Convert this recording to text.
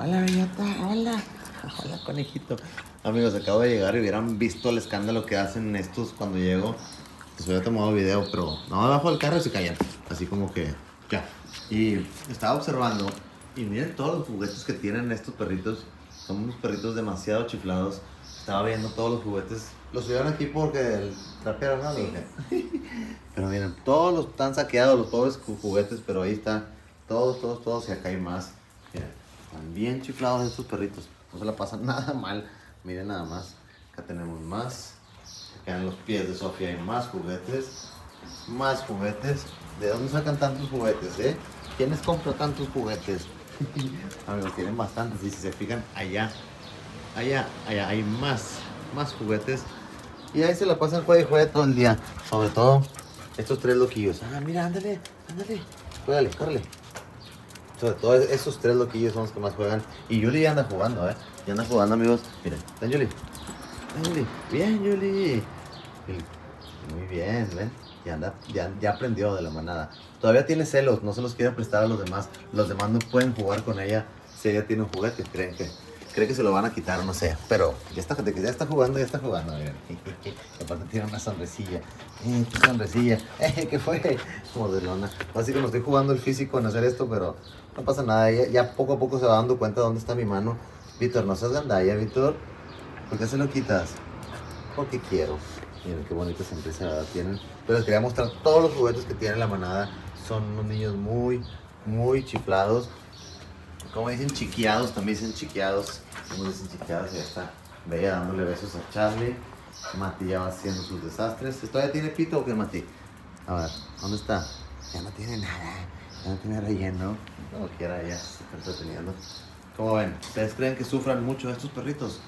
Hola, bellota, hola. Hola, conejito. Amigos, acabo de llegar y hubieran visto el escándalo que hacen estos cuando llego. Les hubiera tomado video, pero no, abajo del carro y se callan. Así como que, ya. Y estaba observando y miren todos los juguetes que tienen estos perritos. Son unos perritos demasiado chiflados. Estaba viendo todos los juguetes. Los subieron aquí porque el trapero, ¿no? Pero miren, todos los están saqueados, los pobres ju- juguetes, pero ahí están. Todos, todos, todos, y acá hay más. Miren, están bien chiflados estos perritos. No se la pasan nada mal. Miren nada más. Acá tenemos más. Acá en los pies de Sofía hay más juguetes. Más juguetes. ¿De dónde sacan tantos juguetes, eh? ¿Quiénes compran tantos juguetes? Amigos, tienen bastantes. Y si se fijan, allá, allá, allá hay más, más juguetes. Y ahí se la pasan juegue y juegue todo el día. Sobre todo estos tres loquillos. Ah, mira, ándale, ándale. Juégale, córrele. Sobre esos tres loquillos son los que más juegan. Y Yuli ya anda jugando, ¿eh? Ya anda jugando, amigos. Miren, ven, Yuli. Ven, Yuli. Bien, Yuli. Yuli. Muy bien, ¿ven? Ya, anda, ya, ya aprendió de la manada. Todavía tiene celos, no se los quiere prestar a los demás. Los demás no pueden jugar con ella si ella tiene un juguete. Creen que, creen que se lo van a quitar, no sé. Pero ya está, que ya está jugando, ya está jugando. Miren. Aparte tiene una sonrisilla. Eh, qué sonrisilla. Eh, ¿Qué fue? Como de lona. Así como estoy jugando el físico en hacer esto, pero no pasa nada. Ya, ya poco a poco se va dando cuenta de dónde está mi mano. Víctor, no seas gandalla, Víctor. ¿Por qué se lo quitas? Porque quiero. Miren qué bonita sonrisa tienen. Pero les quería mostrar todos los juguetes que tiene la manada. Son unos niños muy, muy chiflados. Como dicen chiqueados, también dicen chiqueados. Como dicen chiqueados, ya está. Bella dándole besos a Charlie. Mati ya va haciendo sus desastres. ¿Todavía tiene pito o qué, Mati? A ver, ¿dónde está? Ya no tiene nada. Ya no tiene relleno. Como quiera, ya se está entreteniendo. ¿Cómo ven? ¿Ustedes creen que sufran mucho estos perritos?